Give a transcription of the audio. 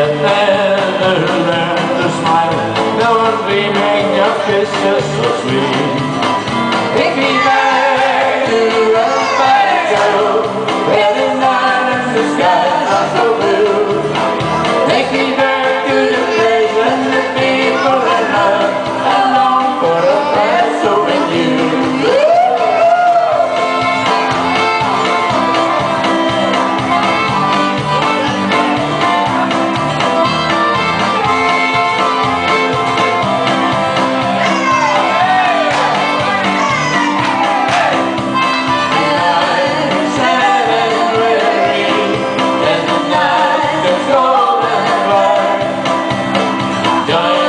sit there the smile Never would your kisses so sweet the night and the skies are so blue go.